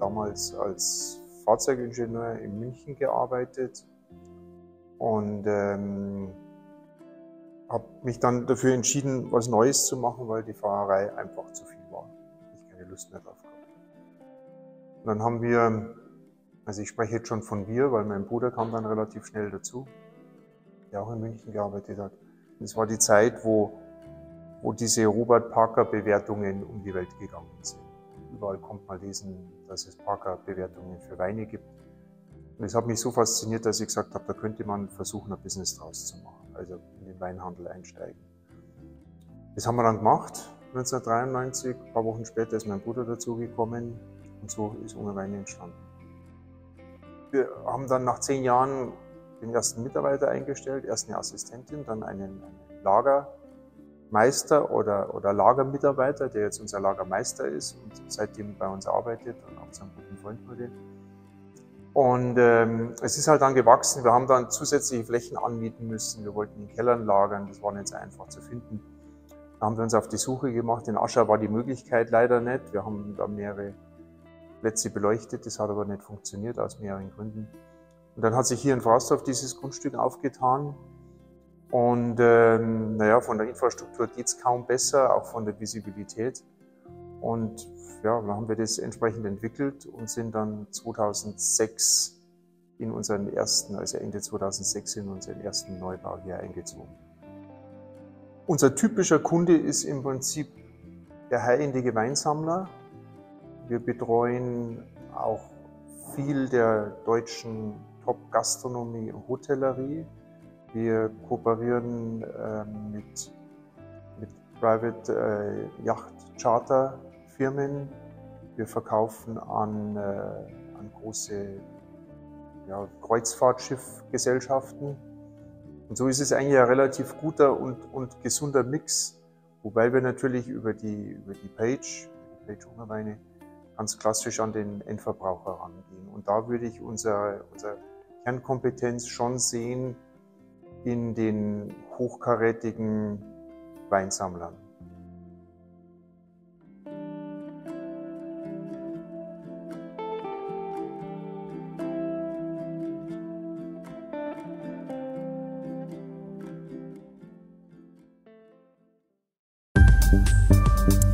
damals als Fahrzeugingenieur in München gearbeitet und ähm, habe mich dann dafür entschieden, was Neues zu machen, weil die Fahrerei einfach zu viel war. Ich keine Lust mehr drauf gehabt. Dann haben wir, also ich spreche jetzt schon von wir, weil mein Bruder kam dann relativ schnell dazu, der auch in München gearbeitet hat. Und es war die Zeit, wo, wo diese Robert Parker Bewertungen um die Welt gegangen sind. Überall kommt man lesen, dass es Parker Bewertungen für Weine gibt. Und es hat mich so fasziniert, dass ich gesagt habe, da könnte man versuchen, ein Business draus zu machen, also in den Weinhandel einsteigen. Das haben wir dann gemacht, 1993. Ein paar Wochen später ist mein Bruder dazugekommen und so ist Unge Weine entstanden. Wir haben dann nach zehn Jahren den ersten Mitarbeiter eingestellt, erst eine Assistentin, dann einen, einen Lagermeister oder, oder Lagermitarbeiter, der jetzt unser Lagermeister ist und seitdem bei uns arbeitet und auch zu einem guten Freund wurde. Und ähm, es ist halt dann gewachsen. Wir haben dann zusätzliche Flächen anmieten müssen. Wir wollten in Kellern lagern. Das war nicht so einfach zu finden. Da haben wir uns auf die Suche gemacht. In Aschau war die Möglichkeit leider nicht. Wir haben da mehrere Plätze beleuchtet. Das hat aber nicht funktioniert aus mehreren Gründen. Und dann hat sich hier in Faustorf dieses Grundstück aufgetan. Und ähm, naja, von der Infrastruktur geht's kaum besser, auch von der Visibilität. Und ja, dann haben wir das entsprechend entwickelt und sind dann 2006 in unseren ersten, also Ende 2006 in unseren ersten Neubau hier eingezogen. Unser typischer Kunde ist im Prinzip der high-endige Weinsammler. Wir betreuen auch viel der deutschen Top-Gastronomie und Hotellerie. Wir kooperieren äh, mit, mit Private äh, Yacht Charter Firmen. Wir verkaufen an, äh, an große ja, Kreuzfahrtschiffgesellschaften. Und so ist es eigentlich ein relativ guter und, und gesunder Mix, wobei wir natürlich über die, über die Page, die Page Hungerweine, ganz klassisch an den Endverbraucher rangehen. Und da würde ich unsere, unsere Kernkompetenz schon sehen in den hochkarätigen Weinsammlern. Thank